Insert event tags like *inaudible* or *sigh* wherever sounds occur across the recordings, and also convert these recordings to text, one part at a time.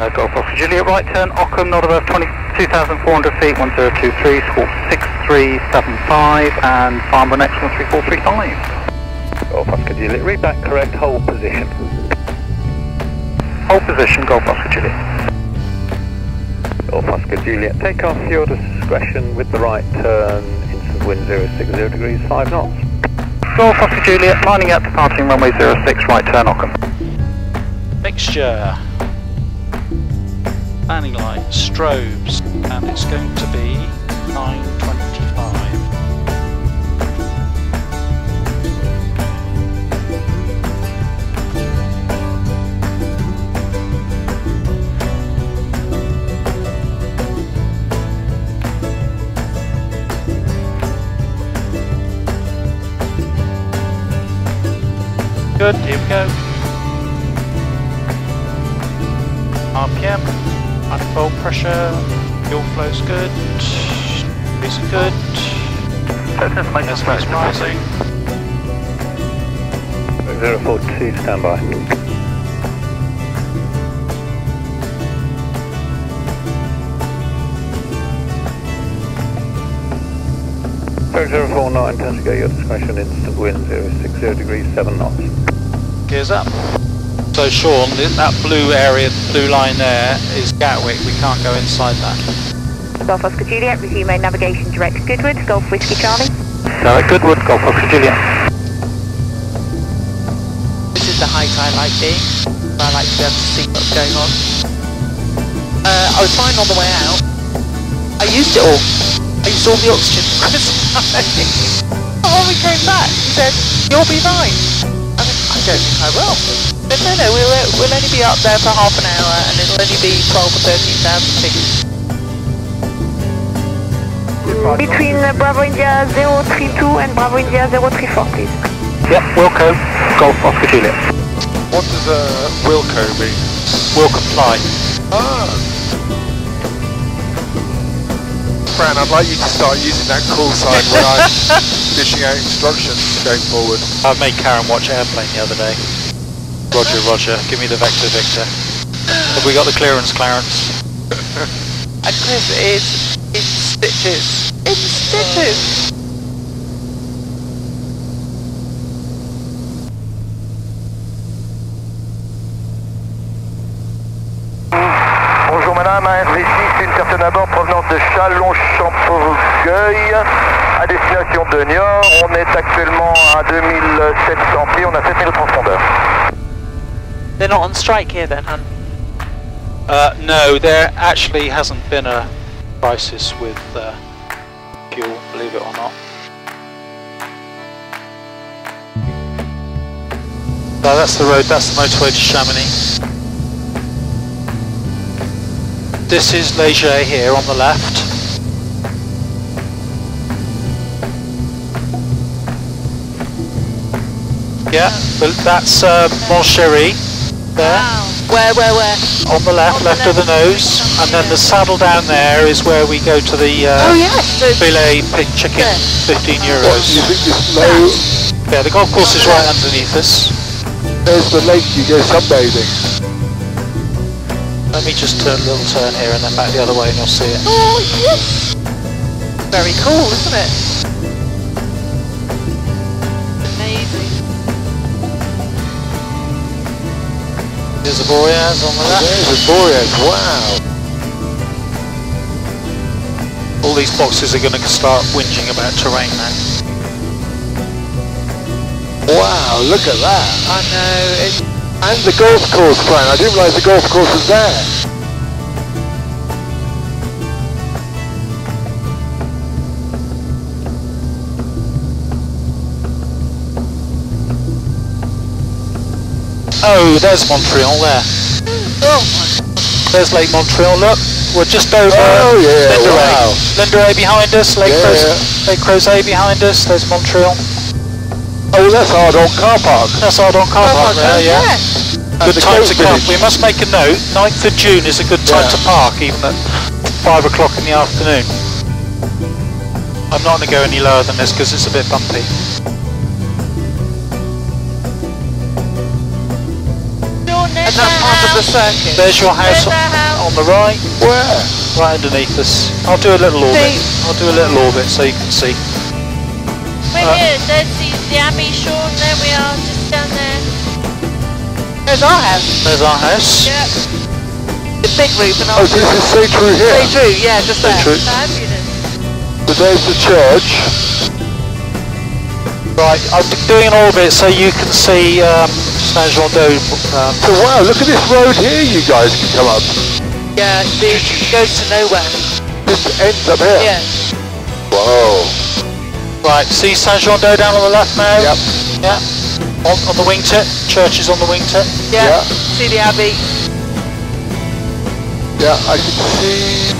Uh, Golf Oscar Juliet, right turn, Ockham, not above 22,400 feet, 1023, squawk 6375, and Farnborough next 13435. Golf Oscar Juliet, read back correct, hold position. Hold position, Golf Oscar Juliet. Golf Oscar Juliet, take off your discretion with the right turn, instant wind 060 degrees, 5 knots. Golf Oscar Juliet, lining up, departing runway 06, right turn, Ockham. Mixture. Landing light, strobes, and it's going to Good, here we go. RPM, manifold pressure, fuel flow's good, is good. Airspace rising. 042, stand by. Zero four nine, go your discretion, instant wind 060 degrees, 7 knots. Gears up. So Sean, that blue area, blue line there is Gatwick, we can't go inside that. Golf Oscar Juliet, resume main navigation direct to Goodwood, Golf Whiskey Charlie. Uh, Goodwood, Golf Oscar Juliet. This is the height I like being. I like to be able to see what's going on. Uh, I was fine on the way out. I used it all. I used all the oxygen. *laughs* when *laughs* we came back, he said, you'll be fine. I went, I don't think I will. But no, no, we'll, uh, we'll only be up there for half an hour and it'll only be 12 or 13,000 feet. Between uh, Bravo India 032 and Bravo India 034, please. Yep, Wilco, Golf Oscar Juliet. What does uh, Wilco mean? Will comply. Ah. Fran, I'd like you to start using that call sign when I'm *laughs* dishing out instructions going forward. I made Karen watch Airplane the other day. Roger, Roger, give me the Vector Victor. Have we got the clearance, Clarence? *laughs* And Chris is in stitches. In stitches! Bonjour madame, RV6, une personne à bord provenance de Chalon-Champforgeuil à destination de Niort. On est actuellement à 2700 pieds, on a 7000 transpondeurs. They're not on strike here then, hun. Uh, no, there actually hasn't been a crisis with uh, fuel, believe it or not. So that's the road, that's the motorway to Chamonix. This is Leger here on the left. Yeah, but that's uh, Montchéry there Where, where, where? on the left, left of the nose, and then the saddle down there is where we go to the uh, Oh yes, the, filet pig chicken, There. 15 euros. think this low, Yeah, the golf course is right underneath us. there's the lake you go sunbathing. Let me just turn a little turn here and then back the other way and you'll see it. oh yes! Very cool, isn't it? Amazing. There's the Boreas on the left. There's the Boreas, wow. All these boxes are going to start whinging about terrain now. Wow, look at that. I know, it's And the golf course, Fran. I didn't realise the golf course was there. Oh, there's Montriond there. oh There's Lake Montriond, look. We're just over Oh, yeah, Lindarets. wow. Lindarets behind us, Lake, Yeah, yeah. Lake Crozet behind us, there's Montriond. Oh, that's Ardent car park. That's Ardent Car Park there, yeah. And Good the time to come. We must make a note. 9th of June is a good time Yeah. to park, even at 5 o'clock in the afternoon. I'm not going to go any lower than this because it's a bit bumpy. And that's part of the circuit. There's your house There's house. on the right, Where? right underneath us. I'll do a little orbit. I'll do a little orbit so you can see. We're Uh, here. There's the, the Abbey Sean. There we are, just down there. There's our house. There's our house. Yep. The big roof and Oh, our so this is Seytroux here. Stay true, yeah, just there. True. Fabulous. But there's the church. Right, I'm doing an orbit so you can see um, Saint Jean d'Aulps. Um, So wow, look at this road here you guys can come up. Yeah, the, it goes to nowhere. This ends up here. Yeah. Whoa. Right, see Saint Jean d'Aulps down on the left now? Yep. Yeah. On, on the wingtip. Church is on the wingtip. Yeah. Yeah. See the Abbey. Yeah, I can see.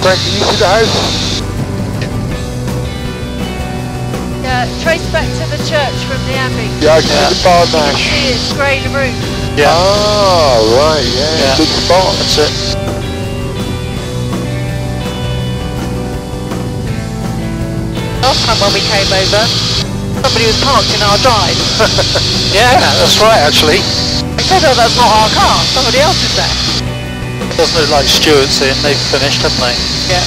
Frank, can you see the house? Yeah, trace back to the church from the Abbey. Yeah, I can Yeah. see the bar You can see it's grey roof. Yeah. Ah, right, yeah, Yeah. good spot. That's it. Last time when we came over, somebody was parked in our drive. *laughs* Yeah, that's right actually. I said, oh, that's not our car. Somebody else is there. Doesn't look like Stuart's in. They've finished, haven't they? Yeah.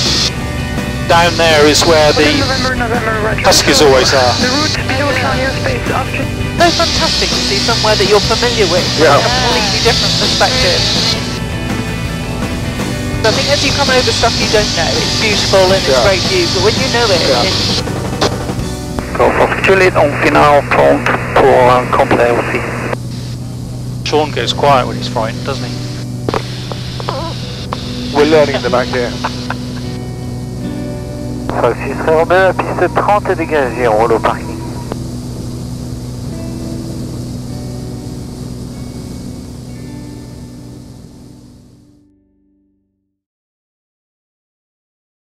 Down there is where the November, November, Roger. Huskies always are. The route below Charlie So fantastic to see somewhere that you're familiar with from Yeah. a completely different perspective. I think as you come over stuff you don't know, it's beautiful and it's Yeah. great view, but when you know it, Yeah. It's Juliet, on final prompt pour un um, complet aussi. Sean goes quiet when he's frightened, doesn't he? We're learning in the back here. *laughs* Sophie serait en deux, piste 30 et dégagée en haut parking.